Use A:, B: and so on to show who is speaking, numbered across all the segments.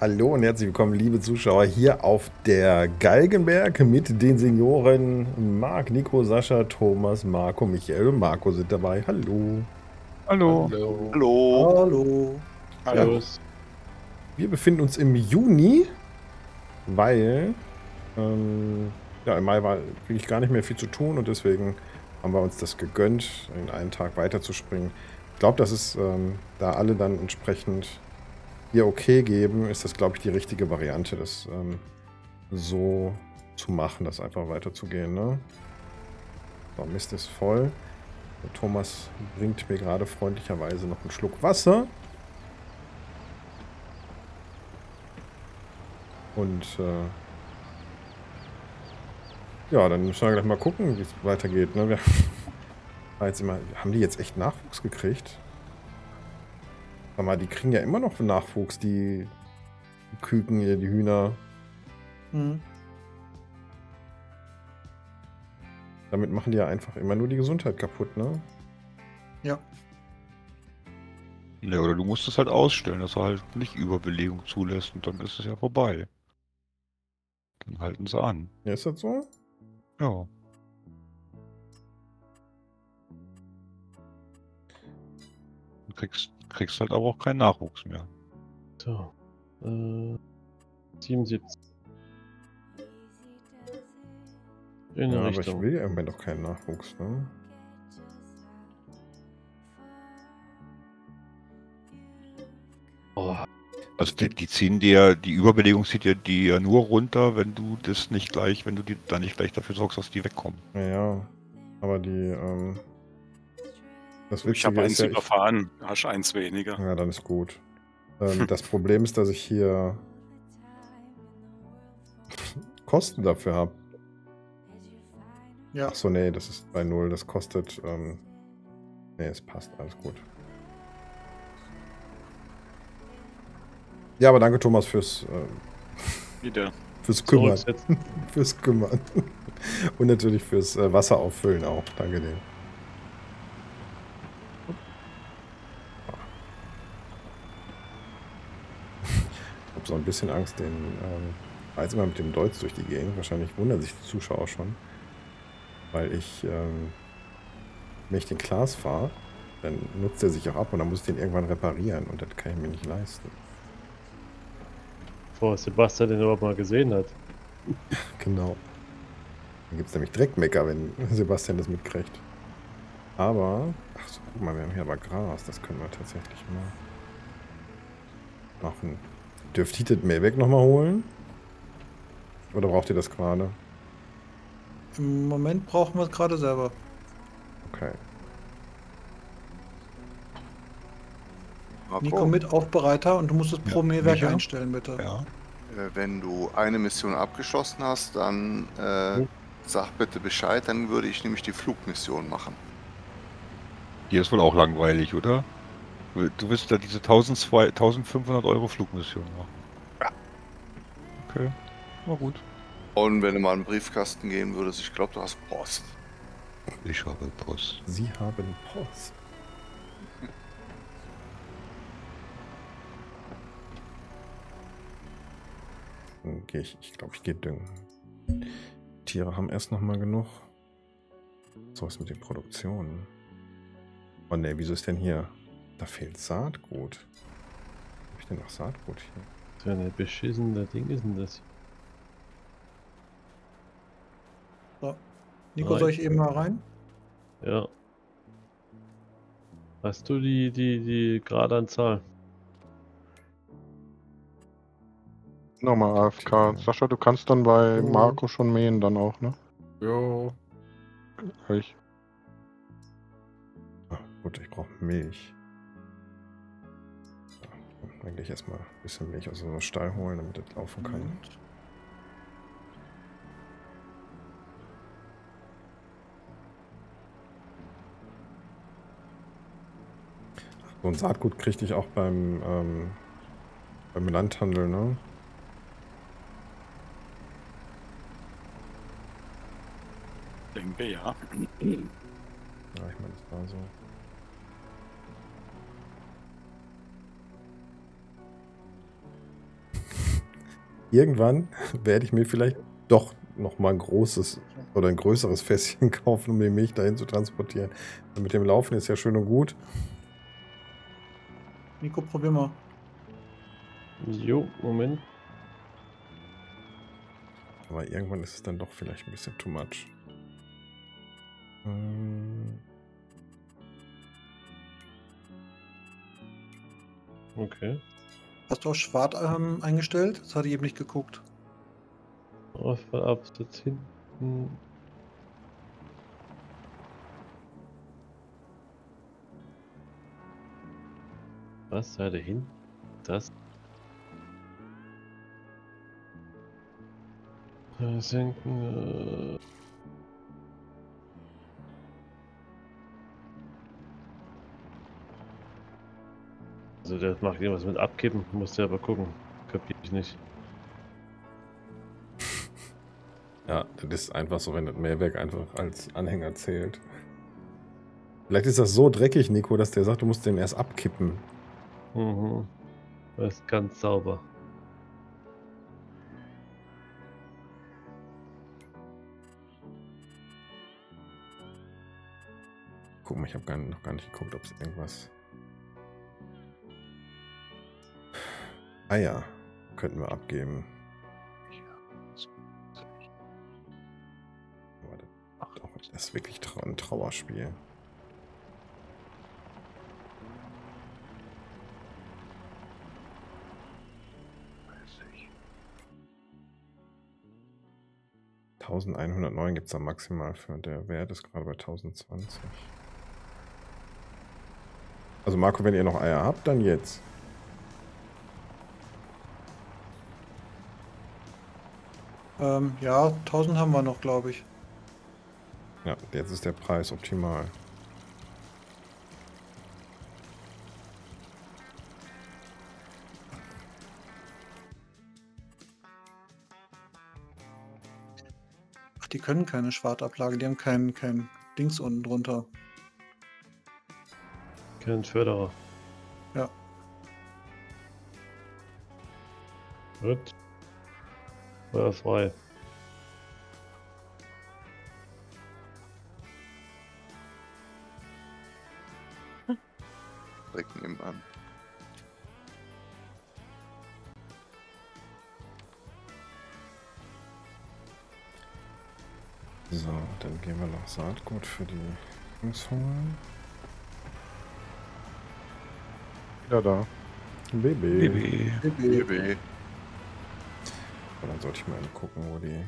A: Hallo und herzlich willkommen, liebe Zuschauer, hier auf der Galgenberg mit den Senioren Marc, Nico, Sascha, Thomas, Marco, Michael und Marco sind dabei. Hallo.
B: Hallo.
C: Hallo.
D: Hallo.
C: Hallo.
A: Hallo. Ja, wir befinden uns im Juni, weil ähm, ja, im Mai war wirklich gar nicht mehr viel zu tun und deswegen haben wir uns das gegönnt, in einen Tag weiterzuspringen. Ich glaube, dass es ähm, da alle dann entsprechend ihr okay geben, ist das, glaube ich, die richtige Variante, das ähm, so zu machen, das einfach weiterzugehen. Ne? So, Mist ist voll. Der Thomas bringt mir gerade freundlicherweise noch einen Schluck Wasser. Und äh, ja, dann müssen wir gleich mal gucken, wie es weitergeht. Ne? Wir jetzt immer, haben die jetzt echt Nachwuchs gekriegt? Sag mal, die kriegen ja immer noch Nachwuchs, die Küken hier, die Hühner. Mhm. Damit machen die ja einfach immer nur die Gesundheit kaputt, ne?
B: Ja.
D: Ja, oder du musst es halt ausstellen, dass er halt nicht Überbelegung zulässt und dann ist es ja vorbei. Dann halten sie an.
A: Ja, ist das so?
D: Ja. Du kriegst kriegst halt aber auch keinen Nachwuchs mehr.
B: So. Äh, 77.
A: In ja, aber ich will ja im doch keinen Nachwuchs, ne?
D: Oh. Also die, die, ziehen dir, die Überbelegung zieht dir die ja nur runter, wenn du das nicht gleich, wenn du die dann nicht gleich dafür sorgst, dass die wegkommen.
A: Ja, aber die, ähm,
C: ich habe eins ja, überfahren, ich... hast eins weniger.
A: Ja, dann ist gut. Ähm, das Problem ist, dass ich hier Kosten dafür habe. Ja. Achso, nee, das ist bei Null. Das kostet. Ähm, nee, es passt. Alles gut. Ja, aber danke, Thomas, fürs.
C: Äh, Wieder.
A: Fürs Kümmern. fürs Kümmern. Und natürlich fürs äh, Wasser auffüllen auch. Danke dir. So ein bisschen Angst, den ähm, reise immer mit dem Deutsch durch die Gegend. Wahrscheinlich wundern sich die Zuschauer schon. Weil ich, ähm, wenn ich den Klaas fahre, dann nutzt er sich auch ab und dann muss ich den irgendwann reparieren und das kann ich mir nicht leisten.
B: Bevor Sebastian den überhaupt mal gesehen hat.
A: genau. Dann gibt es nämlich Dreckmecker, wenn Sebastian das mitkriegt. Aber, ach so, guck mal, wir haben hier aber Gras, das können wir tatsächlich mal machen. Dürft ihr das Mailback nochmal holen? Oder braucht ihr das gerade?
E: Im Moment brauchen wir es gerade selber.
A: Okay.
E: Nico mit Aufbereiter und du musst es pro ja, Mähwerk einstellen, bitte.
D: Ja.
F: Äh, wenn du eine Mission abgeschlossen hast, dann äh, oh. sag bitte Bescheid, dann würde ich nämlich die Flugmission machen.
D: Die ist wohl auch langweilig, oder? Du willst ja diese 1500 Euro Flugmission machen.
F: Ja.
D: Okay, war gut.
F: Und wenn du mal in den Briefkasten gehen würdest, ich glaube, du hast Post.
D: Ich habe Post.
A: Sie haben Post. Okay, ich, ich glaube, ich gehe düngen. Tiere haben erst noch mal genug. So was mit den Produktionen. Oh ne, wieso ist denn hier da fehlt Saatgut. Hab ich denn noch Saatgut hier?
B: So ein beschissener Ding ist denn das?
E: So. Nico, rein. soll ich eben mal rein?
B: Ja. Hast du die, die, die Gradanzahl?
G: Nochmal AFK. Sascha, du kannst dann bei oh. Marco schon mähen dann auch, ne?
C: Jo.
G: Ich.
A: Ach, gut, ich brauche Milch. Eigentlich erstmal ein bisschen Milch aus dem Stall holen, damit das laufen kann. Mhm. So ein Saatgut kriegte ich auch beim, ähm, beim Landhandel, ne?
C: Denke ja. Ja,
A: ich meine, das war so. Irgendwann werde ich mir vielleicht doch noch mal ein großes oder ein größeres Fässchen kaufen, um die Milch dahin zu transportieren. Mit dem Laufen ist ja schön und gut.
E: Nico, probier mal.
B: Jo, Moment.
A: Aber irgendwann ist es dann doch vielleicht ein bisschen too much. Ähm,
B: Okay.
E: Hast du auch Schwart ähm, eingestellt? Das hatte ich eben nicht geguckt.
B: Jetzt hinten. Was? Seite hin? Das? Senken. Äh. Also der macht irgendwas mit abkippen, musst du aber gucken. Kapier ich nicht.
A: Ja, das ist einfach so, wenn das Mehrwerk einfach als Anhänger zählt. Vielleicht ist das so dreckig, Nico, dass der sagt, du musst den erst abkippen.
B: Mhm. Das ist ganz sauber.
A: Guck mal, ich habe noch gar nicht geguckt, ob es irgendwas. Eier könnten wir abgeben. Das- ist wirklich ein Trauerspiel.
D: ich.
A: 1109 gibt es da maximal für. Der Wert ist gerade bei 1020. Also Marco, wenn ihr noch Eier habt, dann jetzt.
E: Ähm, ja, 1000 haben wir noch, glaube ich.
A: Ja, jetzt ist der Preis optimal.
E: Ach, die können keine Schwartablage, die haben kein, kein Dings unten drunter.
B: Kein Förderer.
E: Ja.
B: Gut. War frei.
F: Direkt nebenan.
A: So, dann gehen wir noch Saatgut für die Jungs holen.
G: Wieder da.
A: Baby.
D: Baby.
F: BB.
A: Und dann sollte ich mal gucken, wo die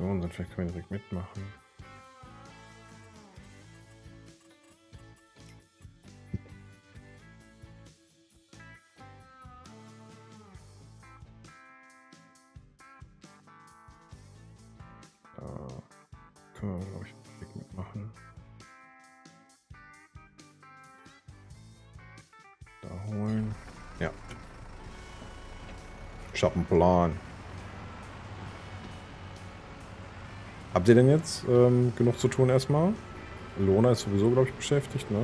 A: Optionen sind. Vielleicht können wir direkt mitmachen. Plan. Habt ihr denn jetzt ähm, genug zu tun erstmal? Lona ist sowieso, glaube ich, beschäftigt, ne?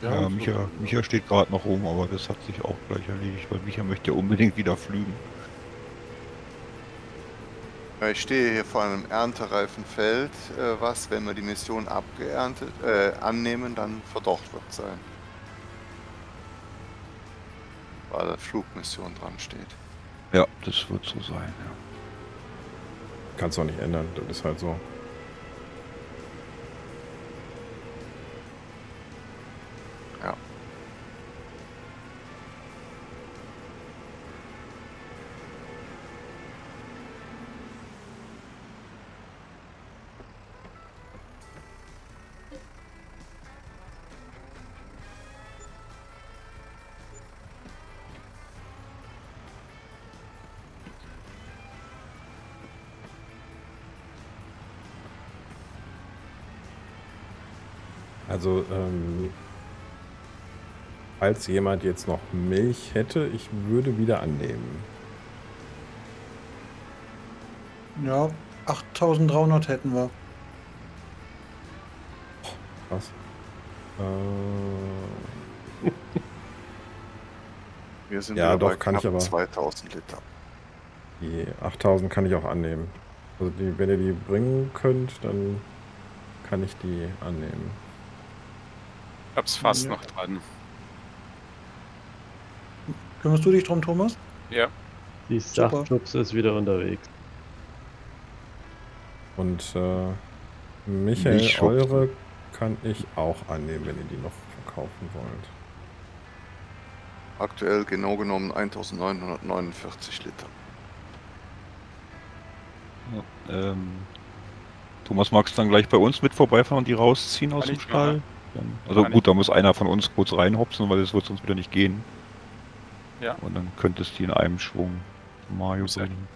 D: Ja, Micha, Micha steht gerade noch rum, aber das hat sich auch gleich erledigt, weil Micha möchte ja unbedingt wieder flügen.
F: Ja, ich stehe hier vor einem erntereifen Feld, äh, was, wenn wir die Mission abgeerntet, äh, annehmen, dann verdorrt wird sein. Weil Flugmission dran steht.
D: Ja, das wird so sein, ja.
A: Kannst du auch nicht ändern, das ist halt so. Also, ähm, falls jemand jetzt noch Milch hätte, ich würde wieder annehmen.
E: Ja, 8300 hätten wir.
A: Was? Äh,
F: Wir sind
A: Ja, doch,
F: bei
A: kann ich aber.
F: 2000 Liter.
A: Die 8000 kann ich auch annehmen. Also die, wenn ihr die bringen könnt, dann kann ich die annehmen.
C: Ich hab's fast
E: Ja.
C: noch dran.
E: Kümmerst du dich drum, Thomas?
C: Ja.
B: Die. Sachschubs ist wieder unterwegs.
A: Und äh, Michael,
D: Milchschutz.
A: eure kann ich auch annehmen, wenn ihr die noch verkaufen wollt.
F: Aktuell genau genommen 1949 Liter.
D: Ähm, Thomas, magst du dann gleich bei uns mit vorbeifahren und die rausziehen aus
C: Kann
D: dem
C: ich
D: Stall?
C: machen.
D: Dann, also gut, da muss einer von uns kurz reinhopsen, weil das wird sonst wieder nicht gehen.
C: Ja.
D: Und dann könntest du die in einem Schwung Mario bringen.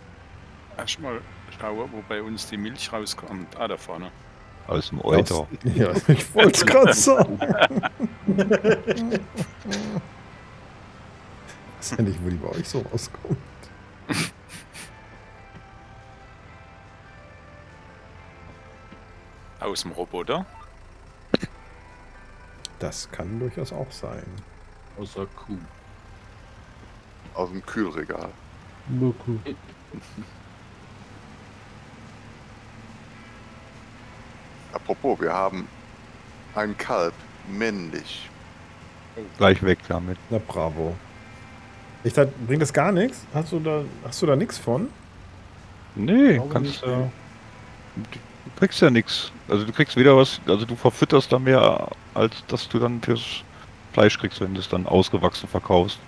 C: Erstmal schaue, wo bei uns die Milch rauskommt. Ah, da vorne.
D: Alles im Euter.
A: Ja, ich wollte es gerade sagen. Ich weiß ja nicht, wo die bei euch so rauskommen.
C: Aus dem Roboter.
A: Das kann durchaus auch sein.
H: Außer Kuh.
F: Aus dem Kühlregal.
B: Muku.
F: Apropos, wir haben ein Kalb, männlich.
D: Gleich weg damit.
A: Na bravo. Ich dachte, bringt das gar nichts? Hast du da, hast du da nichts von?
D: Nee, kannst
E: nicht,
D: ja. Kriegst ja nichts. Also du kriegst weder was, also du verfütterst da mehr, als dass du dann fürs Fleisch kriegst, wenn du es dann ausgewachsen verkaufst.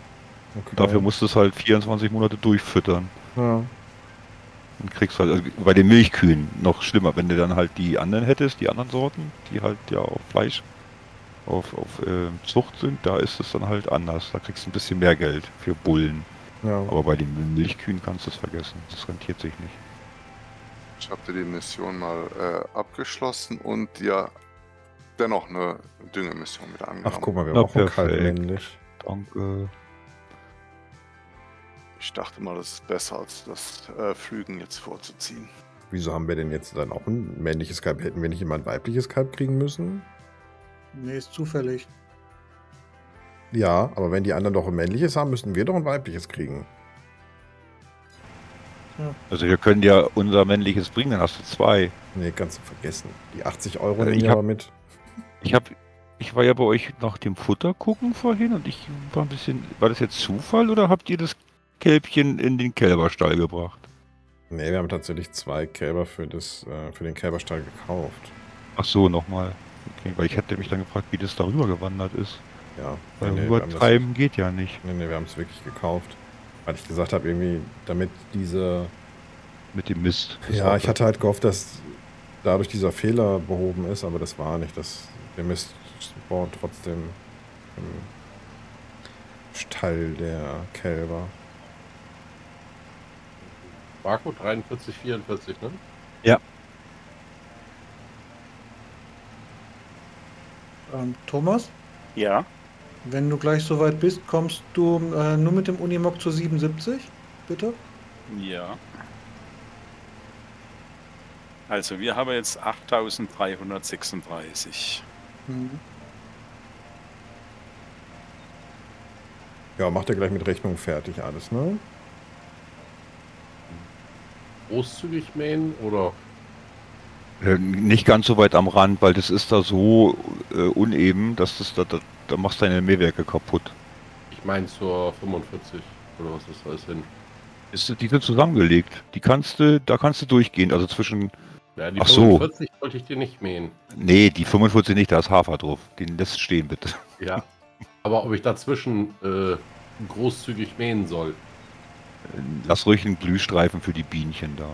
A: Okay.
D: Dafür musst du es halt 24 Monate durchfüttern.
A: Ja.
D: Und kriegst halt, also bei den Milchkühen noch schlimmer, wenn du dann halt die anderen hättest, die anderen Sorten, die halt ja auf Fleisch, auf, auf äh, Zucht sind, da ist es dann halt anders. Da kriegst du ein bisschen mehr Geld für Bullen.
A: ja.
D: Aber bei den Milchkühen kannst du es vergessen. Das rentiert sich nicht.
F: Ich habe dir die Mission mal äh, abgeschlossen und dir dennoch eine Düngemission mit angenommen.
A: Ach, guck mal, wir
D: Na,
A: haben auch einen Kalb
D: perfekt.
A: männlich.
D: Danke.
F: Ich dachte mal, das ist besser, als das äh, Flügen jetzt vorzuziehen.
A: Wieso haben wir denn jetzt dann auch ein männliches Kalb? Hätten wir nicht immer ein weibliches Kalb kriegen müssen?
E: Nee, ist zufällig.
A: Ja, aber wenn die anderen doch ein männliches haben, müssten wir doch ein weibliches kriegen.
D: Also wir können ja unser männliches bringen, dann hast du zwei.
A: Nee, kannst du vergessen. Die 80 Euro
D: Äh,
A: nehmen
D: ich
A: wir mit.
D: Ich habe, ich war ja bei euch nach dem Futter gucken vorhin und ich war ein bisschen, war das jetzt Zufall oder habt ihr das Kälbchen in den Kälberstall gebracht?
A: Nee, wir haben tatsächlich zwei Kälber für, das, äh, für den Kälberstall gekauft.
D: Ach so, nochmal. Okay, weil ich hätte mich dann gefragt, wie das darüber gewandert ist.
A: Ja,
D: Weil
A: nee, nee,
D: übertreiben geht ja nicht.
A: Nee, nee, wir haben es wirklich gekauft. Weil ich gesagt habe, irgendwie, damit diese.
D: Mit dem Mist.
A: Ja, ich hatte halt gehofft, dass dadurch dieser Fehler behoben ist, aber das war nicht. Das, der Mist spawnt trotzdem im Stall der Kälber.
H: Marco 43, 44, ne?
E: Ähm, Thomas,
C: Ja.
E: Wenn du gleich soweit bist, kommst du äh, nur mit dem Unimog zu 77, bitte?
C: Ja. Also wir haben jetzt 8336.
E: Mhm.
A: Ja, macht er gleich mit Rechnung fertig alles, ne?
H: Großzügig mähen oder
D: Äh, nicht ganz so weit am Rand, weil das ist da so äh, uneben, dass das da, da, da machst deine Mähwerke kaputt.
H: ich meine zur 45 oder was ist das hin?
D: Ist, die sind zusammengelegt. Die kannst du, da kannst du durchgehen. Also zwischen,
H: Ja, die
D: Ach so.
H: 45 wollte ich dir nicht mähen.
D: nee, die 45 nicht, da ist Hafer drauf. Den lässt stehen bitte.
H: Ja. Aber ob ich dazwischen äh, großzügig mähen soll.
D: Lass ruhig einen Glühstreifen für die Bienchen da.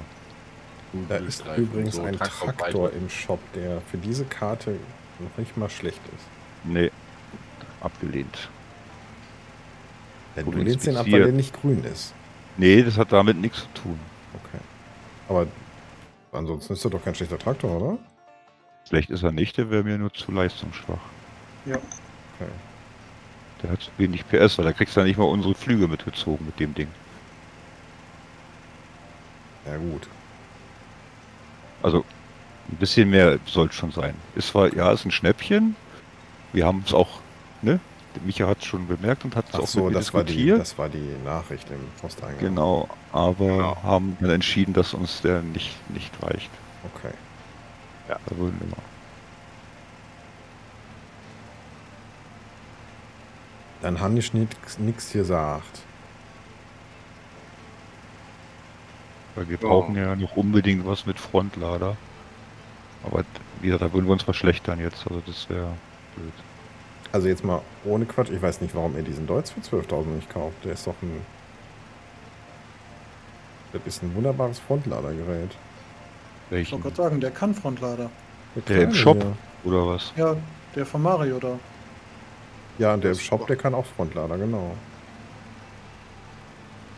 A: Da ist übrigens
H: so
A: ein
H: Traktor
A: Traktor im Shop, der für diese Karte noch nicht mal schlecht ist.
D: Nee, abgelehnt.
A: Ja, du lehnst den ab, weil der nicht grün ist.
D: Nee, das hat damit nichts zu tun.
A: Okay. Aber ansonsten ist er doch kein schlechter Traktor, oder?
D: Schlecht ist er nicht, der wäre mir nur zu leistungsschwach.
E: Ja.
A: Okay.
D: Der hat zu wenig PS, weil da kriegst du ja nicht mal unsere Flüge mitgezogen mit dem Ding.
A: Ja, gut.
D: Also ein bisschen mehr soll schon sein. Ist zwar, ja, ist ein Schnäppchen. Wir haben es auch, ne? Micha hat es schon bemerkt und hat es auch
A: so,
D: mit
A: das war, die,
D: diskutiert.
A: das war die Nachricht im Posteingang.
D: Genau, aber
F: Genau.
D: haben dann entschieden, dass uns der nicht, nicht reicht.
A: Okay.
D: Da würden wir mal.
A: Dann habe ich nichts gesagt.
D: Weil wir
F: Ja.
D: brauchen ja noch unbedingt was mit Frontlader. Aber wieder, da würden wir uns verschlechtern jetzt. Also das wäre blöd.
A: Also jetzt mal ohne Quatsch. Ich weiß nicht, warum ihr diesen Deutz für 12.000 nicht kauft. Der ist doch ein... Das ist ein wunderbares Frontladergerät.
E: Ich wollte gerade sagen, der kann Frontlader.
D: Der im
A: kleine
D: Shop?
A: hier.
D: Oder was?
E: Ja, der von Mario da.
A: Ja, und der im Shop, der kann auch Frontlader, genau.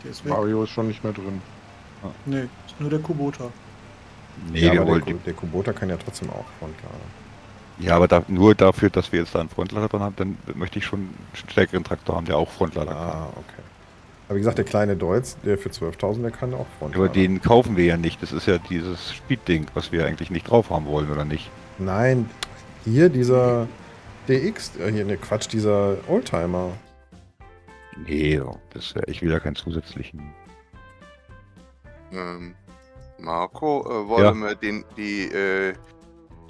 E: Der ist weg.
G: Mario ist schon nicht mehr drin.
E: Nee, ist nur der Kubota.
D: Nee,
A: ja, der, der Kubota kann ja trotzdem auch Frontlader.
D: Ja, aber da, nur dafür, dass wir jetzt da einen Frontlader dran haben, dann möchte ich schon einen stärkeren Traktor haben, der auch Frontlader kann.
A: Ah, okay. Aber wie gesagt, der kleine Deutz, der für 12.000, der kann auch Frontlader.
D: Aber den kaufen wir ja nicht. Das ist ja dieses Speed-Ding, was wir eigentlich nicht drauf haben wollen, oder nicht?
A: Nein, hier dieser DX, äh, hier, ne Quatsch, dieser Oldtimer.
D: Nee, das ist ja, ich will ja keinen zusätzlichen.
F: Ähm, Marco, äh, wollen wir den, die, äh,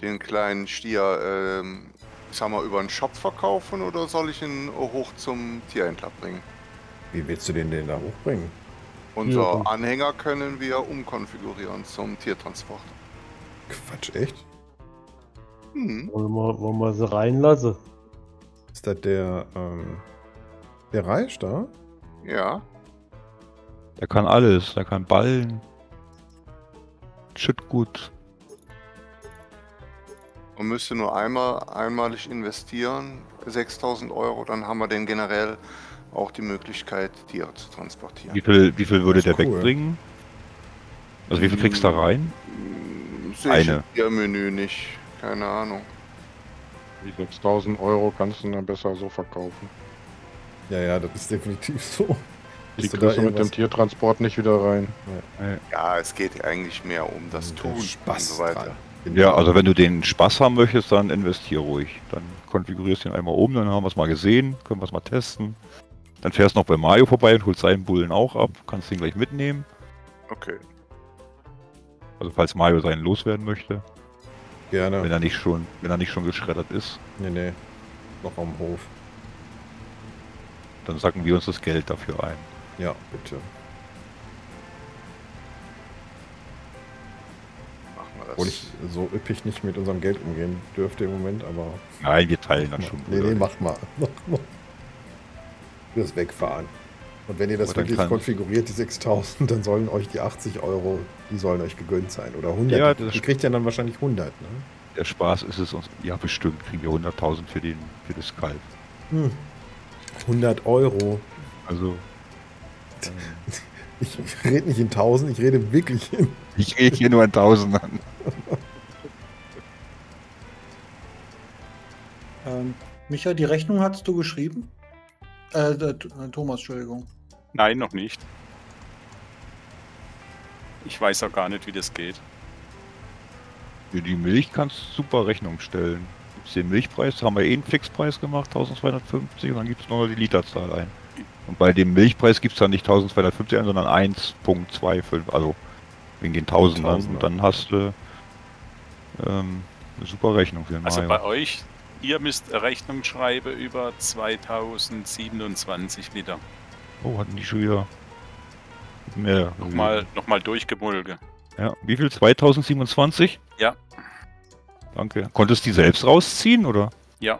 F: den kleinen Stier, ähm, ich sag mal, über den Shop verkaufen oder soll ich ihn hoch zum Tierhändler bringen?
A: Wie willst du den denn da hochbringen?
F: Unser
H: Ja.
F: Anhänger können wir umkonfigurieren zum Tiertransport.
A: Quatsch, echt?
F: Hm.
B: Wollen wir, wollen wir sie reinlassen?
A: Ist das der, ähm, der Reich da?
F: Ja,
D: Der kann alles. Der kann Ballen. Schüttgut.
F: Man müsste nur einmal einmalig investieren, 6000 Euro, dann haben wir den generell auch die Möglichkeit, Tiere zu transportieren.
D: Wie viel, wie viel würde der
A: cool.
D: wegbringen? Also wie viel kriegst du da rein?
F: Hm, Sehe ich
D: Eine.
F: im Menü nicht, keine Ahnung.
G: Die 6000 Euro kannst du dann besser so verkaufen.
A: Ja, ja, das ist definitiv so.
G: Die kriegst du mit dem Tiertransport nicht wieder rein.
F: Ja, es geht eigentlich mehr um das Tun und
A: Spaß
F: so weiter.
A: dran.
D: Ja, also wenn du den Spaß haben möchtest, dann investier ruhig. Dann konfigurierst du ihn einmal um, dann haben wir es mal gesehen, können wir es mal testen. Dann fährst du noch bei Mario vorbei und holst seinen Bullen auch ab, kannst ihn gleich mitnehmen.
F: Okay.
D: Also falls Mario seinen loswerden möchte,
A: Gerne.
D: wenn er nicht schon, wenn er nicht schon geschreddert ist,
A: Nee, nee. Noch am Hof.
D: dann sacken wir uns das Geld dafür ein.
A: Ja, bitte. Obwohl ich so üppig nicht mit unserem Geld umgehen dürfte im Moment, aber.
D: Nein, wir teilen das schon.
A: Nee, nee, mach mal. Fürs Wegfahren. Und wenn ihr das wirklich konfiguriert, die 6000, dann sollen euch die 80 Euro, die sollen euch gegönnt sein. Oder 100.
D: Ja, das
A: die kriegt ja dann wahrscheinlich 100, ne?
D: Der Spaß ist es uns. Ja, bestimmt kriegen wir 100.000 für, den, für das Kalb.
A: Hm. 100 Euro.
D: Also,
A: Ich, rede nicht in 1000, ich rede wirklich in.
D: ich rede hier nur an Tausendern.
E: Ähm, Micha, die Rechnung hast du geschrieben? Äh, äh, Thomas, Entschuldigung.
C: Nein, noch nicht. Ich weiß auch gar nicht, wie das geht.
D: Für die Milch kannst du super Rechnung stellen. Gibt's den Milchpreis, haben wir eh einen Fixpreis gemacht, 1250, und dann gibt es noch die Literzahl ein. Und bei dem Milchpreis gibt es dann nicht 1250 ein, sondern 1.25, also wegen den Tausendern.
A: Tausender.
D: Und dann hast du ähm, eine super Rechnung für den
C: Also
D: Mario.
C: bei euch, ihr müsst Rechnung schreiben über 2027 Liter.
D: Oh, hatten die schon wieder mehr.
C: Nochmal, nochmal durchgemulge.
D: Ja, wie viel? 2027?
C: Ja.
D: Danke. Konntest du die selbst rausziehen, oder?
C: Ja.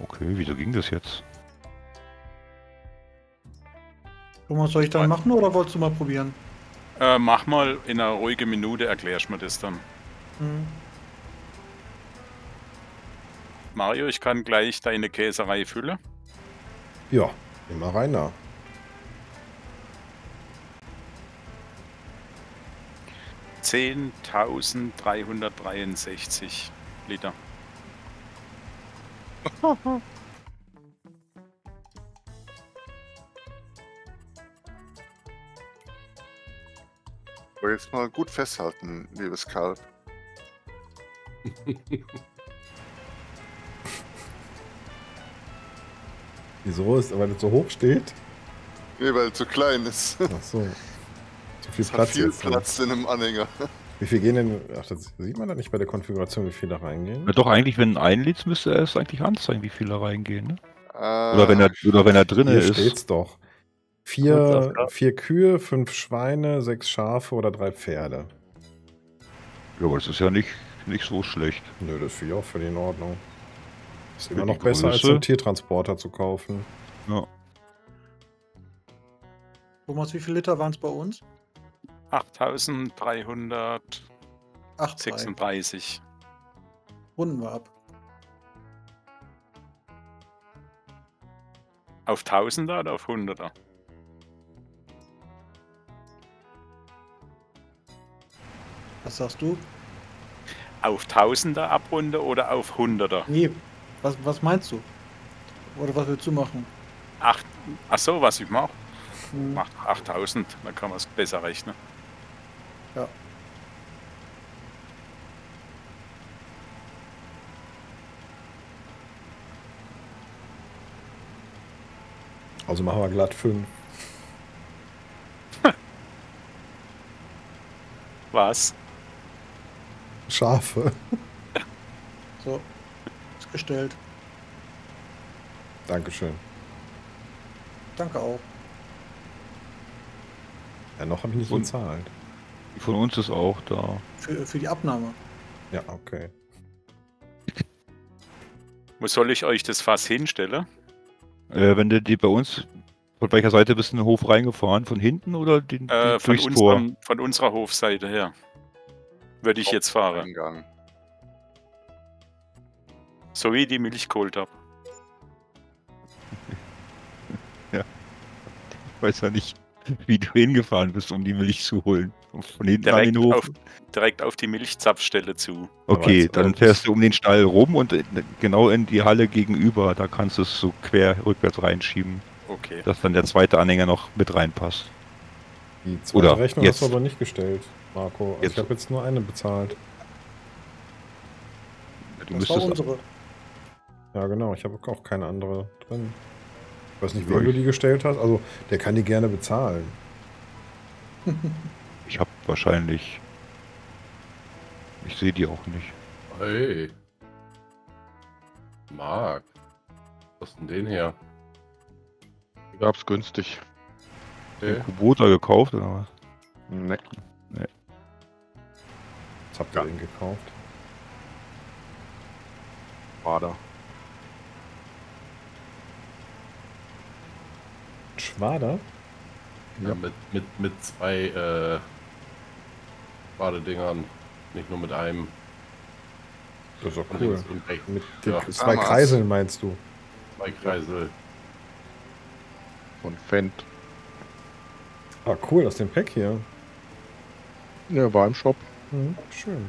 D: Okay, wieso ging das jetzt?
E: Thomas, soll ich dann machen oder wolltest du mal probieren?
C: Äh, mach mal in einer ruhigen Minute, erklärst mir das dann.
E: Hm.
C: Mario, ich kann gleich deine Käserei füllen.
A: Ja, immer rein da.
C: Zehntausendreihundertdreiundsechzig Liter.
F: Jetzt mal gut festhalten, liebes Kalb.
A: Wieso ist, weil es so hoch steht?
F: Nee, weil es zu klein ist.
A: Ach so. Zu viel
F: Es
A: Platz
F: hat viel
A: jetzt. ne?
F: Platz in einem Anhänger.
A: Wie viel gehen denn. Ach, das sieht man da nicht bei der Konfiguration, wie viel da reingehen?
D: Ja, doch, eigentlich, wenn ein einlädst, müsste er es eigentlich anzeigen, wie viele reingehen. Ne?
F: Äh,
D: Oder, wenn er, oder wenn er drin
A: Hier
D: ist.
A: steht's doch. Vier, vier Kühe, fünf Schweine, sechs Schafe oder drei Pferde.
D: Ja, aber das ist ja nicht, nicht so schlecht.
A: Nö, das finde ich auch völlig in Ordnung. Ist immer noch besser, als einen Tiertransporter zu kaufen.
D: Ja.
E: Thomas, wie viele Liter waren es bei uns?
C: 8336.
E: 8, Runden wir ab.
C: Auf 1000er oder auf 100er?
E: Was sagst du?
C: Auf 1000er Abrunde oder auf 100er?
E: Nee, was, was meinst du? Oder was willst du machen?
C: Acht, ach so, was ich mache?
E: Hm,
C: Macht 8000, dann kann man es besser rechnen.
E: Ja.
A: Also machen wir glatt fünf.
C: Was?
A: Schafe.
E: So, ist gestellt.
A: Dankeschön.
E: Danke auch.
A: Ja, noch habe ich nicht
D: Und-
A: bezahlt.
D: Die von uns ist auch da.
E: Für, für die Abnahme.
A: Ja, okay.
C: Wo soll ich euch das Fass hinstellen?
D: Äh, wenn du die bei uns, von welcher Seite bist du in den Hof reingefahren? Von hinten oder den,
C: Äh, von, unserem, von unserer Hofseite her. Würde ich jetzt fahren.
F: Eingang.
C: So wie die Milch geholt habe.
D: Ich weiß ja nicht, wie du hingefahren bist, um die Milch zu holen. Von hinten an
C: Direkt
D: den Hof.
C: auf, direkt auf die Milchzapfstelle zu.
D: Okay, dann
A: jetzt-
D: fährst du um den Stall rum und äh, genau in die Halle gegenüber. Da kannst du es so quer rückwärts reinschieben,
C: Okay.
D: dass dann der zweite Anhänger noch mit reinpasst.
A: Die zweite
D: Oder
A: Rechnung
D: jetzt.
A: hast du aber nicht gestellt, Marco. Also
D: Jetzt.
A: ich habe jetzt nur eine bezahlt.
D: Du
E: Das war
D: müsstest,
E: unsere.
A: Ja, genau. Ich habe auch keine andere drin. Ich weiß nicht,
D: Ja,
A: wem du die gestellt hast. Also, der kann die gerne bezahlen.
D: ich habe wahrscheinlich. Ich sehe die auch nicht.
H: Hey. Marc. Was ist denn den her?
G: Gab's günstig.
H: Okay.
D: Kubota gekauft oder was?
G: Ne.
A: Was habt ihr denn gekauft?
G: Wader.
A: Schwader?
H: Ja, mit, mit, mit zwei äh, Badedingern. Nicht nur mit einem.
A: Das ist doch cool.
H: und.
A: Mit den
H: Ja.
A: zwei
F: Damals.
A: Kreiseln meinst du?
H: Zwei Kreisel.
G: Von Fendt.
A: Ah, cool, aus dem Pack hier.
G: Ja, war im Shop.
A: Mhm, schön.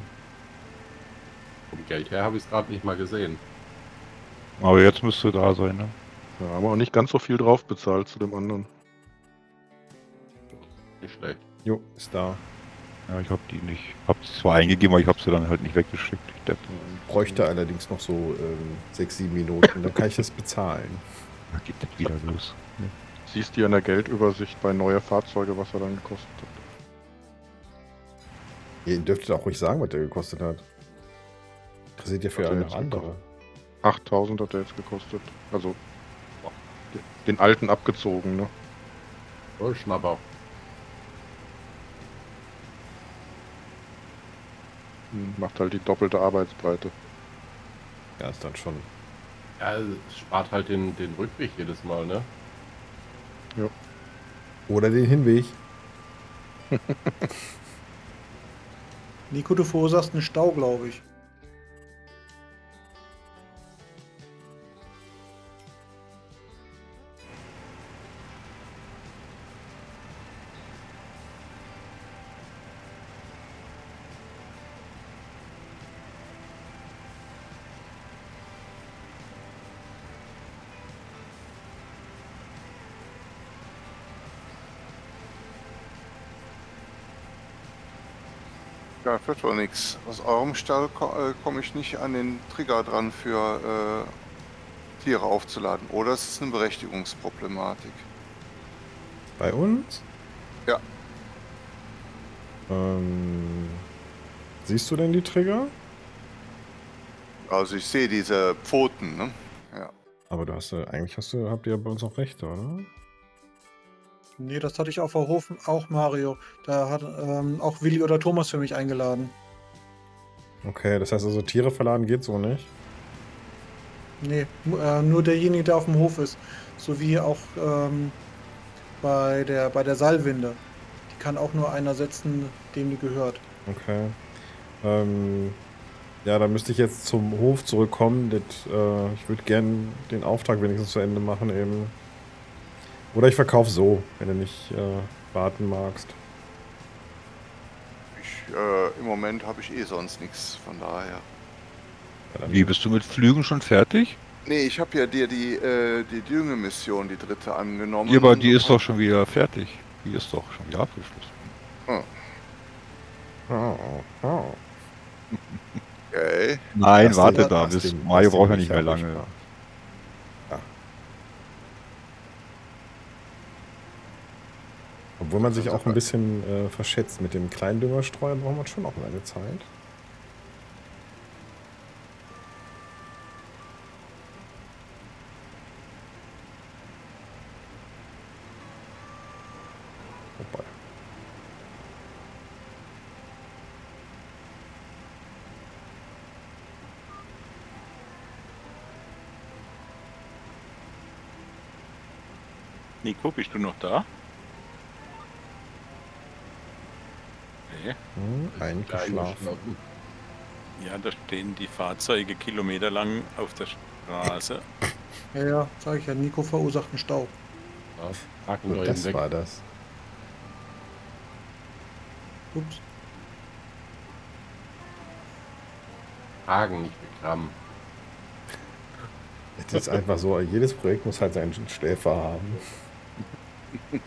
H: Vom Geld her habe ich es gerade nicht mal gesehen.
D: Aber jetzt müsste da sein, ne?
G: Ja, haben wir auch nicht ganz so viel drauf bezahlt zu dem anderen.
H: Nicht schlecht.
A: Jo, ist da.
D: Ja, ich habe die nicht. Hab sie zwar eingegeben, aber ich habe sie dann halt nicht weggeschickt. Ich depp.
A: Bräuchte allerdings noch so ähm, sechs, sieben Minuten. Dann kann ich das bezahlen.
D: Da geht das wieder los.
G: Siehst du an der Geldübersicht bei neue Fahrzeuge, was er dann gekostet hat.
A: Ihr dürftet auch ruhig sagen, was der gekostet hat. Interessiert ja für eine andere.
G: 8000 hat er jetzt gekostet. Also den alten abgezogen, ne?
H: Oh, Schnapper.
G: Hm, Macht halt die doppelte Arbeitsbreite.
A: Ja, ist dann schon.
H: Ja, es spart halt den, den Rückweg jedes Mal, ne?
A: Oder den Hinweg.
E: Nico, du verursachst einen Stau, glaube ich.
F: Nichts. Aus eurem Stall äh, komme ich nicht an den Trigger dran für Tiere aufzuladen. Oder es ist eine Berechtigungsproblematik.
A: Bei uns?
F: Ja.
A: Ähm, siehst du denn die Trigger?
F: Also ich sehe diese Pfoten, ne? Ja.
A: Aber du hast ja, eigentlich hast du, habt ihr bei uns auch Rechte, oder?
E: Nee, das hatte ich auf der Hof auch Mario. Da hat ähm, auch Willi oder Thomas für mich eingeladen.
A: Okay, das heißt also Tiere verladen geht so nicht?
E: Nee, äh, nur derjenige, der auf dem Hof ist. Sowie auch ähm, bei der bei der Seilwinde. Die kann auch nur einer setzen, dem die gehört.
A: Okay. Ähm, ja, da müsste ich jetzt zum Hof zurückkommen. Das, äh, ich würde gern den Auftrag wenigstens zu Ende machen eben. Oder ich verkaufe so, wenn du nicht äh, warten magst.
F: Ich, äh, Im Moment habe ich eh sonst nichts, von daher.
D: Wie, bist du mit Flügen schon fertig?
F: Nee, ich habe ja dir die, äh, die Düngemission, die dritte, angenommen.
D: Ja, aber die ist doch schon wieder fertig. Die ist doch schon wieder abgeschlossen.
F: Hm.
A: Oh, oh.
F: Okay.
D: Nein, warte da. Bis
A: den
D: braucht ja nicht mehr lange.
A: machen. Obwohl man sich auch ein bisschen äh, verschätzt. Mit dem kleinen Düngerstreuer braucht man schon auch eine Zeit.
C: Nico, bist du noch da?
A: Hm, eingeschlafen.
C: Ja, da stehen die Fahrzeuge kilometerlang auf der Straße.
E: Ja, ja, sag ich ja, Nico verursacht einen Stau.
H: Ja,
A: So,
H: wir
A: das
H: ihn weg.
A: war das.
E: Ups.
H: Hagen, nicht Gramm.
A: Es ist einfach so, jedes Projekt muss halt seinen Schläfer haben.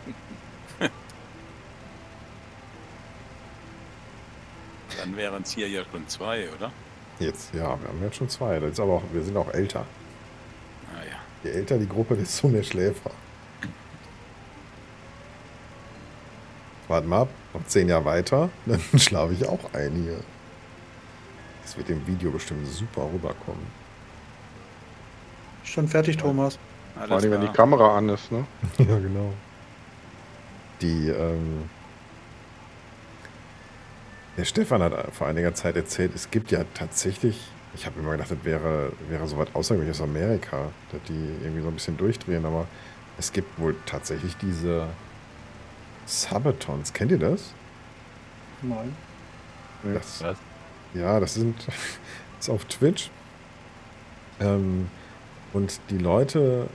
C: wären es hier ja schon zwei, oder?
A: Jetzt, ja, wir haben jetzt schon zwei. Das ist aber auch, wir sind auch älter.
C: Naja.
A: Je älter die Gruppe, desto mehr Schläfer. Warten mal ab, noch zehn Jahre weiter, dann schlafe ich auch ein hier. Das wird im Video bestimmt super rüberkommen.
E: Schon fertig, Thomas.
C: Alles
G: Vor allem, wenn die. Kamera an ist, ne?
A: ja, genau. Die, ähm, der Stefan hat vor einiger Zeit erzählt, es gibt ja tatsächlich, ich habe immer gedacht, das wäre, wäre so was Außergewöhnliches aus Amerika, dass die irgendwie so ein bisschen durchdrehen, aber es gibt wohl tatsächlich diese Sabatons. Kennt ihr das?
E: Nein.
A: das
H: Was?
A: ja, das sind das ist auf Twitch. Ähm, und die Leute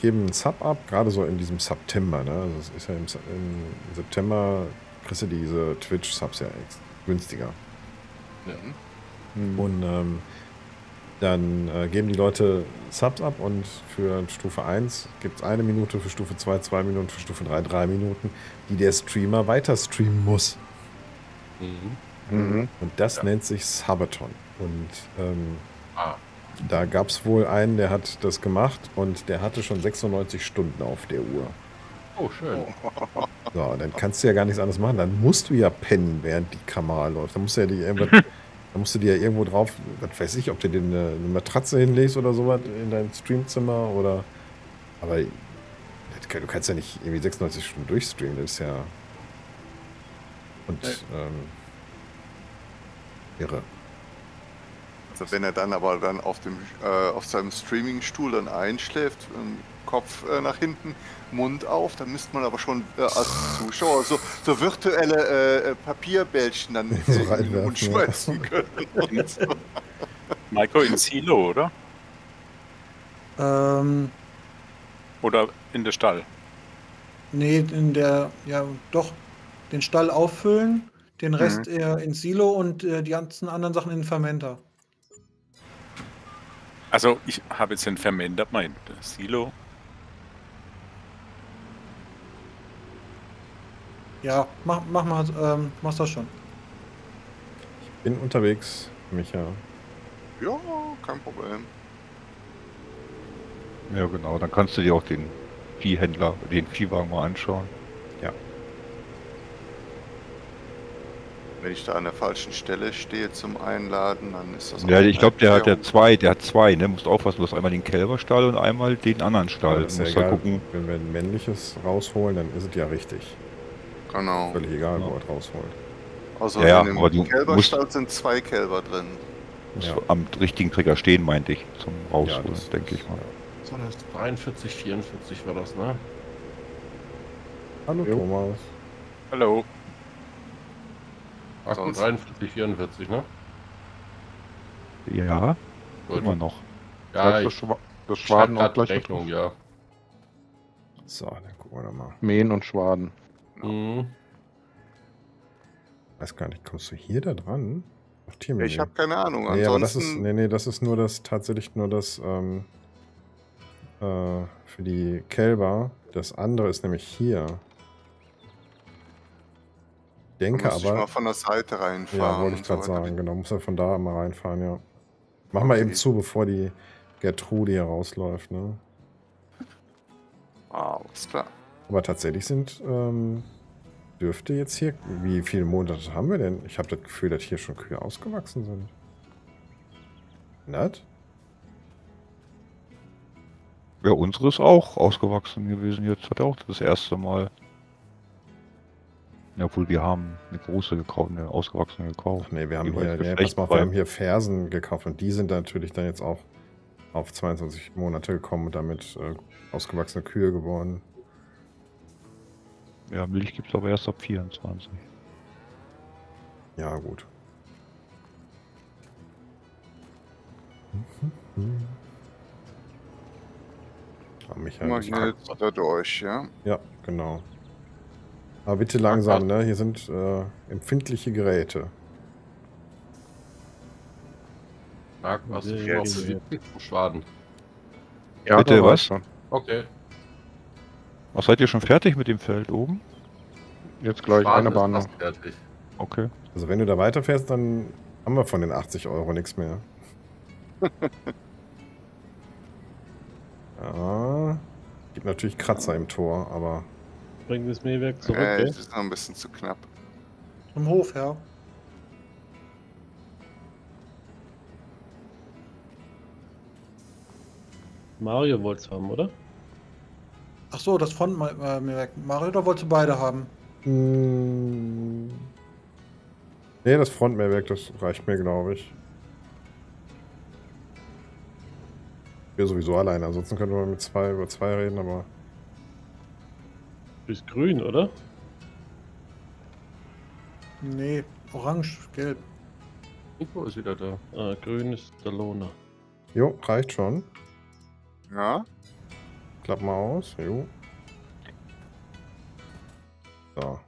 A: geben einen Sub ab, gerade so in diesem September. Ne? Also es ist ja im, im September kriegst du diese Twitch-Subs ja ex- günstiger.
H: Ja.
G: Hm.
A: Und ähm, dann äh, geben die Leute Subs ab und für Stufe 1 gibt es eine Minute, für Stufe 2 zwei Minuten, für Stufe 3 drei Minuten, die der Streamer weiter streamen muss.
H: Mhm.
G: Mhm.
A: Und das nennt sich Sabaton. Und ähm,
H: Ah,
A: da gab es wohl einen, der hat das gemacht und der hatte schon 96 Stunden auf der Uhr.
H: Oh, schön.
A: So, dann kannst du ja gar nichts anderes machen. Dann musst du ja pennen, während die Kamera läuft. Dann musst du ja dann musst du dir ja irgendwo drauf, was weiß ich, ob du dir eine, eine Matratze hinlegst oder sowas in dein Streamzimmer oder. Aber du kannst ja nicht irgendwie 96 Stunden durchstreamen, das ist ja. Und ähm, irre.
F: Also wenn er dann aber dann auf dem äh, auf seinem Streamingstuhl dann einschläft, ähm, Kopf äh, nach hinten, Mund auf, dann müsste man aber schon äh, als Zuschauer so, so virtuelle äh, äh, Papierbällchen dann
A: So
F: in den Mund
A: ja.
F: schmeißen können. So.
C: Maiko in Silo, oder?
E: Ähm,
C: Oder in der Stall?
E: nee, in der, ja, doch, den Stall auffüllen, den Rest eher ins Silo und äh, die ganzen anderen Sachen in den Fermenter.
C: Also ich habe jetzt den Fermenter, mein Silo.
E: Ja, mach, mach mal, ähm, machst das schon.
A: Bin unterwegs, Micha.
F: Ja, kein Problem.
D: Ja, genau. Dann kannst du dir auch den Viehhändler, den Viehwagen mal anschauen.
F: Wenn ich da an der falschen Stelle stehe zum Einladen, dann ist das
D: Ja, ich glaube, der hat ja zwei, der hat zwei, ne? Musst aufpassen, du hast einmal den Kälberstall und einmal den anderen Stall.
A: Das ist ja
D: musst halt
A: egal.
D: gucken.
A: Wenn wir ein männliches rausholen, dann ist es ja richtig.
F: Genau.
A: Völlig egal,
D: Ja.
A: wo er es rausholt.
F: Also
D: Ja, ja,
F: in dem Kälberstall sind zwei Kälber drin.
D: Musst
A: Ja.
D: am richtigen Trigger stehen, meinte ich, zum Rausholen,
A: das-
D: denke ich mal.
H: So, das ist 43, 44 war das, ne?
A: Hallo
G: Jo.
A: Thomas.
C: Hallo.
H: Ach,
F: Sonst-
H: 43, 44, ne?
D: Ja,
H: Gut.
D: immer noch.
H: Ja,
G: das,
H: ich
G: Schwa das Schwaden auch gleich
H: Rechnung, ja.
A: So, dann gucken wir doch mal.
G: Mähen und Schwaden.
H: Mhm.
A: Weiß gar nicht, kommst du hier da dran? Auf Tiermenü.
F: Ich habe keine Ahnung.
A: Nee, aber das ist,
F: Ansonsten
A: nee, nee, das ist nur das, tatsächlich nur das, ähm, äh, für die Kälber. Das andere ist nämlich hier. Ich denke
F: muss ich
A: aber,
F: mal von der Seite reinfahren.
A: ja, wollte ich
F: so
A: gerade sagen, genau, muss er von da mal reinfahren, ja. Mach mal eben
F: Okay.
A: zu, bevor die Gertrude hier rausläuft, ne?
F: Ah, alles klar.
A: Aber tatsächlich sind, ähm, dürfte jetzt hier, wie viele Monate haben wir denn? Ich habe das Gefühl, dass hier schon Kühe ausgewachsen sind. Nett?
D: Ja, unsere ist auch ausgewachsen gewesen. Jetzt hat er auch das erste Mal. Ja, obwohl wir haben eine große gekauft, eine ausgewachsene gekauft.
A: Ach nee, wir haben hier, nee, pass mal, wir haben hier Fersen gekauft und die sind natürlich dann jetzt auch auf 22 Monate gekommen und damit äh, ausgewachsene Kühe geworden.
D: Ja, Milch gibt es aber erst ab 24.
A: Ja, gut. Ah, Michael,
F: Mal
A: ich-
F: hier da durch, ja.
A: ja, genau. Aber bitte langsam, ne? Hier sind äh, empfindliche Geräte.
H: Marc, was
B: ja,
H: jetzt
B: ja.
H: zum Schwaden?
G: Ja,
D: Bitte, was?
G: ich Schon.
H: Okay.
D: Was seid ihr schon fertig mit dem Feld oben?
G: Jetzt gleich
H: Schwaden
G: eine Bahn noch.
H: fertig.
D: Okay.
A: Also wenn du da weiterfährst, dann haben wir von den 80 Euro nichts mehr. ja. Gibt natürlich Kratzer im Tor, aber
B: Bring das Mähwerk zurück,
F: Äh, das ist noch ein bisschen zu knapp.
E: Im Hof, ja.
B: Mario wollt's haben, oder?
E: Ach so, das Front äh, mir weg. Mario, da wolltest du beide haben.
A: Mm. Nee, das Frontmehrwerk, das reicht mir, glaube ich. Wir sowieso alleine, ansonsten könnte man mit zwei über zwei reden, aber.
B: Du bist grün, oder?
E: Nee, orange, gelb.
H: Nico ist wieder da.
B: Ah, grün ist der Lohner.
A: Jo, reicht schon.
F: Ja,
A: Klapp mal aus. Jo. So.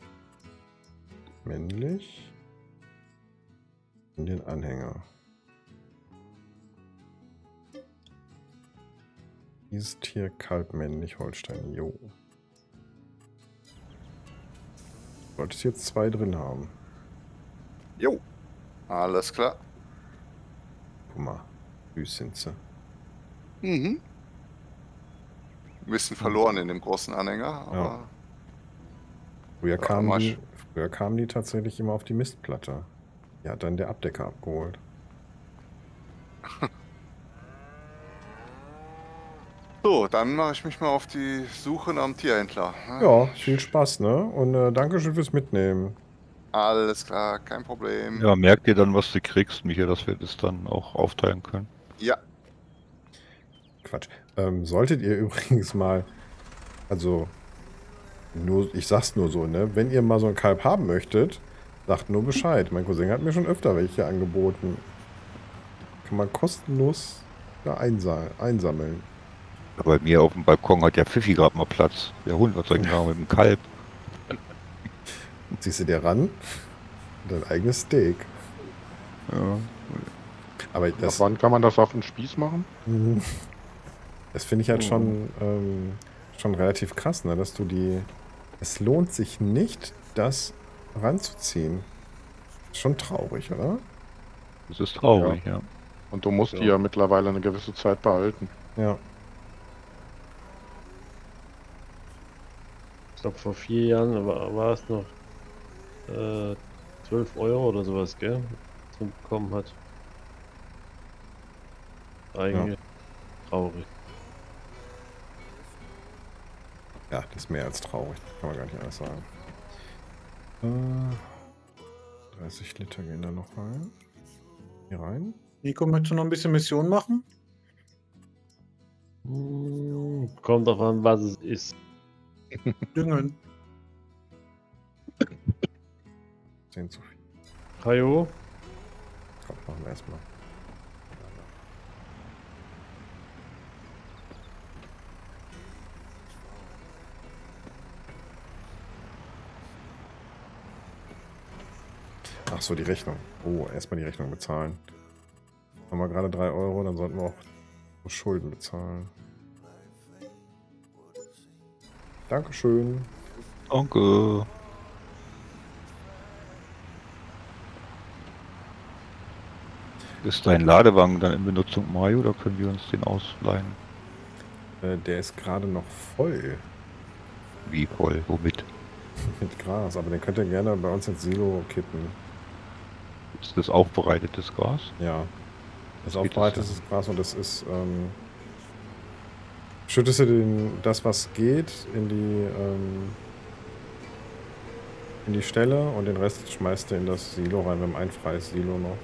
A: Männlich. In den Anhänger. Dieses Tier Kalb männlich Holstein. Jo. Solltest jetzt zwei drin haben.
F: jo. Alles klar.
A: Guck mal. Süß sind sie.
F: Mhm. Ein bisschen verloren in dem großen Anhänger, aber
A: Früher
F: Ja,
A: kamen,
F: Marsch.
A: die, früher kamen die tatsächlich immer auf die Mistplatte. Die hat dann der Abdecker abgeholt.
F: so, dann mache ich mich mal auf die Suche nach dem Tierhändler. ne?
A: Ja, viel Spaß, ne? Und äh, Dankeschön fürs Mitnehmen.
F: Alles klar, kein Problem.
D: Ja, merkt ihr dann, was du kriegst, Micha, dass wir das dann auch aufteilen können?
F: Ja,
A: Quatsch. Ähm, solltet ihr übrigens mal, also, nur, ich sag's nur so, ne? Wenn ihr mal so ein Kalb haben möchtet, sagt nur Bescheid. Mein Cousin hat mir schon öfter welche angeboten. Kann man kostenlos da einsa einsammeln.
D: Ja, Bei mir auf dem Balkon hat der Pfiffi gerade mal Platz. Der Hund, was soll ich machen mit dem Kalb?
A: Ziehst du dir ran? Dein eigenes Steak.
D: Ja.
A: Aber
G: Ab
A: das,
G: wann kann man das auf den Spieß machen?
A: Mhm. Das finde ich halt schon, ähm, schon relativ krass, ne? dass du die. Es lohnt sich nicht, das ranzuziehen. Schon traurig, oder?
D: Das ist traurig, ja.
G: Und du musst die
H: Ja.
G: ja mittlerweile eine gewisse Zeit behalten.
A: Ja.
B: Glaube vor vier Jahren war, war es noch äh, 12 Euro oder sowas, gell? Was man bekommen hat. Eigentlich ja. traurig.
A: Ja, das ist mehr als traurig. Kann man gar nicht anders sagen. Äh, 30 Liter gehen da noch rein. Hier rein.
E: Nico, möchtest du noch ein bisschen Mission machen?
B: Hm, kommt drauf an, was es ist.
E: Düngen.
A: 10 zu viel.
B: Hajo?
A: Komm, machen wir erstmal. Ach so, die Rechnung. Oh, erstmal die Rechnung bezahlen. Haben wir gerade 3 Euro, dann sollten wir auch Schulden bezahlen. Dankeschön.
D: Danke. Ist dein Ladewagen dann in Benutzung, Mario, oder können wir uns den ausleihen?
A: Äh, der ist gerade noch voll.
D: Wie voll? Womit?
A: Mit Gras, aber den könnt ihr gerne bei uns ins Silo kitten.
D: Ist das aufbereitetes Gras?
A: Ja. Das ist aufbereitetes Gras und das ist. Ähm, schüttest du den, das, was geht, in die. Ähm, in die Stelle und den Rest schmeißt du in das Silo rein. Wir haben ein freies Silo noch.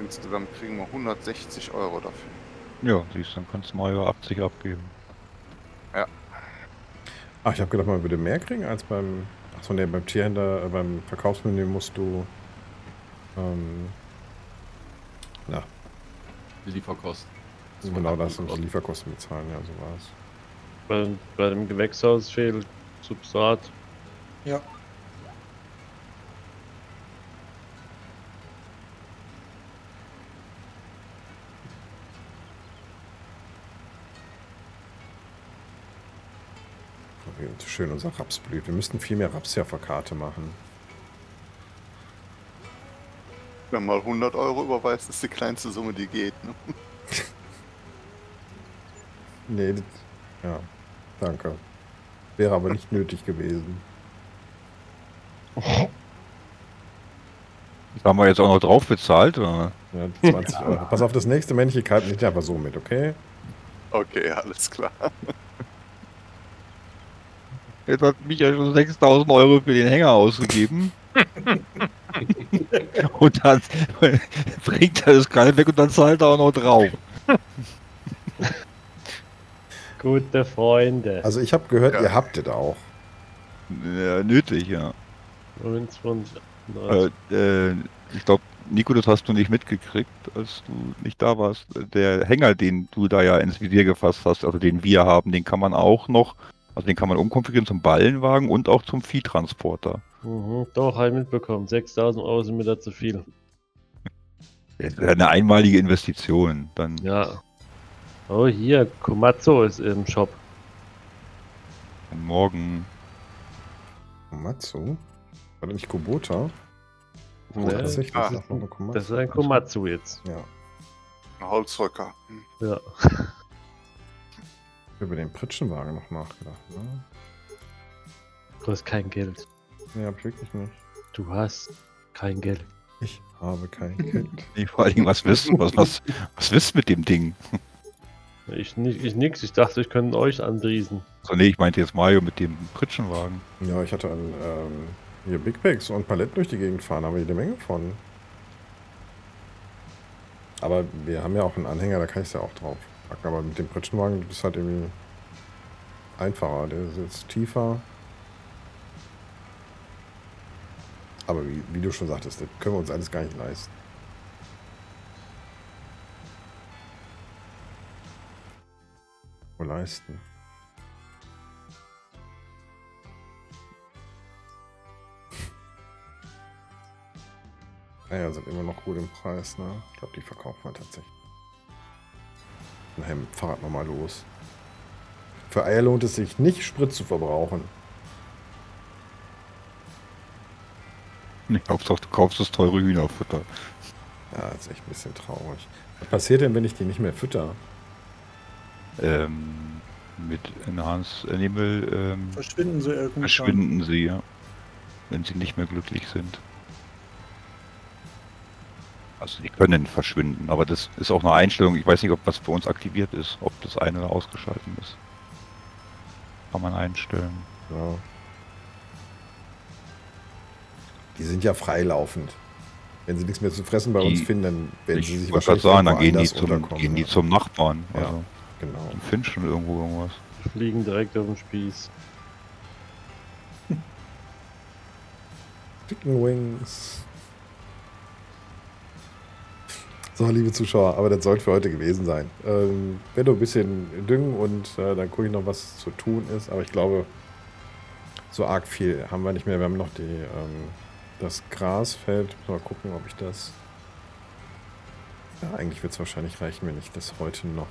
F: Insgesamt kriegen wir 160 Euro dafür.
D: Ja, siehst du, dann kannst du mal 80 abgeben.
F: Ja.
A: Ach, ich habe gedacht, man würde mehr kriegen als beim. Achso, ne, beim Tierhändler, äh, beim Verkaufsmenü musst du. Ähm, na.
H: Lieferkosten.
A: Genau das, musst Lieferkosten bezahlen, ja, so war es.
B: Bei, bei dem Gewächshaus fehlt Substrat.
E: Ja.
A: Schön unser Raps blüht. Wir müssten viel mehr Raps ja auf der Karte machen.
F: Wenn man mal 100 Euro überweist, ist die kleinste Summe, die geht. Ne?
A: nee, das, ja, danke. Wäre aber nicht nötig gewesen.
D: Haben wir jetzt auch noch drauf bezahlt? Oder?
A: Ja, 20 Euro. Pass auf, das nächste männliche Kalb nicht einfach so mit, okay?
F: Okay, alles klar.
D: Jetzt hat Micha schon 6000 Euro für den Hänger ausgegeben. Und dann bringt er das Kalb weg und dann zahlt er auch noch drauf.
B: Gute Freunde.
A: Also ich habe gehört, ja. ihr habt es auch.
D: Ja, nötig, ja.
B: 29.
D: Äh, äh, ich glaube, Nico, das hast du nicht mitgekriegt, als du nicht da warst. Der Hänger, den du da ja ins Visier gefasst hast, also den wir haben, den kann man auch noch also den kann man umkonfigurieren zum Ballenwagen und auch zum Viehtransporter.
B: Mhm, doch, habe ich mitbekommen. 6000 Euro sind mir da zu viel.
D: Das eine einmalige Investition. Dann
B: ja. Oh, hier, Komatsu ist im Shop.
D: Morgen.
A: Komatsu? War das nicht Kubota?
B: Nee. Tatsächlich ah, das, ist das ist ein Komatsu jetzt.
A: Ja.
F: Ein Holzrücker.
B: Hm. Ja.
A: über den Pritschenwagen noch nachgedacht, ne?
B: Du hast kein Geld.
A: Nee, hab ich wirklich nicht.
B: Du hast kein Geld.
A: Ich habe kein Geld.
D: Nee, vor allem, was wisst was, was, was wisst mit dem Ding?
B: Ich, nicht, ich nix, ich dachte, ich könnte euch andriesen.
D: So, nee, ich meinte jetzt Mario mit dem Pritschenwagen.
A: Ja, ich hatte an, ähm, hier Big Bags und Paletten durch die Gegend fahren, aber jede Menge von. Aber wir haben ja auch einen Anhänger, da kann ich es ja auch drauf packen. Aber mit dem Pritschenwagen ist halt irgendwie einfacher. Der ist jetzt tiefer. Aber wie, wie du schon sagtest, das können wir uns alles gar nicht leisten. Wo leisten? Naja, sind immer noch gut im Preis, ne? Ich glaube, die verkaufen wir tatsächlich. Nachher mit dem Fahrrad nochmal los. Für Eier lohnt es sich nicht, Sprit zu verbrauchen.
D: Nee, Hauptsache du kaufst das teure Hühnerfutter.
A: Ja, das ist echt ein bisschen traurig. Was passiert denn, wenn ich die nicht mehr fütter?
D: Ähm, mit Enhanced Animal ähm,
E: Verschwinden sie irgendwann.
D: verschwinden sie, ja. Wenn sie nicht mehr glücklich sind. Also die können verschwinden, aber das ist auch eine Einstellung. Ich weiß nicht, ob was für uns aktiviert ist, ob das eine oder ausgeschaltet ist. Kann man einstellen.
A: Ja. Die sind ja freilaufend. Wenn sie nichts mehr zu fressen bei
D: Die-
A: uns finden, dann werden sie
D: Ich
A: sich
D: wollte gerade
A: wahrscheinlich
D: sagen, dann gehen die, zum, gehen die zum Nachbarn.
A: Ja.
D: Also,
A: Genau.
D: die finden schon irgendwo irgendwas.
B: Fliegen direkt auf den Spieß.
A: Chicken Wings. So, liebe Zuschauer, aber das sollte für heute gewesen sein. Ähm, wenn du ein bisschen düngen und äh, dann gucke ich noch, was zu tun ist. Aber ich glaube, so arg viel haben wir nicht mehr. Wir haben noch die, ähm, das Grasfeld. Mal gucken, ob ich das. Ja, eigentlich wird es wahrscheinlich reichen, wenn ich das heute noch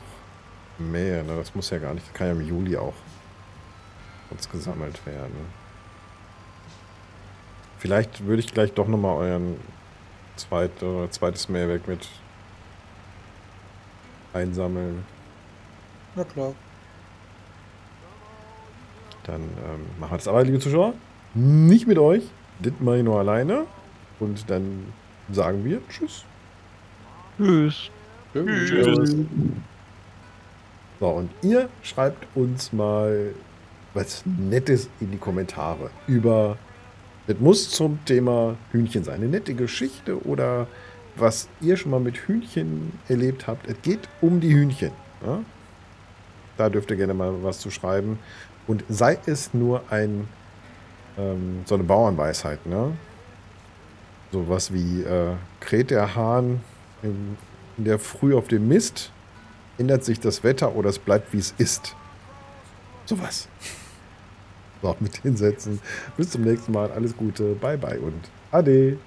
A: mähe. Ne? Das muss ja gar nicht. Das kann ja im Juli auch uns gesammelt werden. Vielleicht würde ich gleich doch nochmal euren zweit, zweites Mähwerk mit einsammeln.
E: Na klar.
A: Dann ähm, machen wir das aber, liebe Zuschauer. Nicht mit euch. Das mache ich nur alleine. Und dann sagen wir Tschüss.
D: Tschüss.
C: Tschüss.
A: So, und ihr schreibt uns mal was Nettes in die Kommentare über. Das muss zum Thema Hühnchen sein. Eine nette Geschichte oder was ihr schon mal mit Hühnchen erlebt habt. Es geht um die Hühnchen. Ja? Da dürft ihr gerne mal was zu schreiben. Und sei es nur ein ähm, so eine Bauernweisheit, ne? Sowas wie äh, kräht der Hahn im, in der Früh auf dem Mist, ändert sich das Wetter oder es bleibt wie es ist. Sowas. So, mit den Sätzen. Bis zum nächsten Mal. Alles Gute. Bye bye und Ade.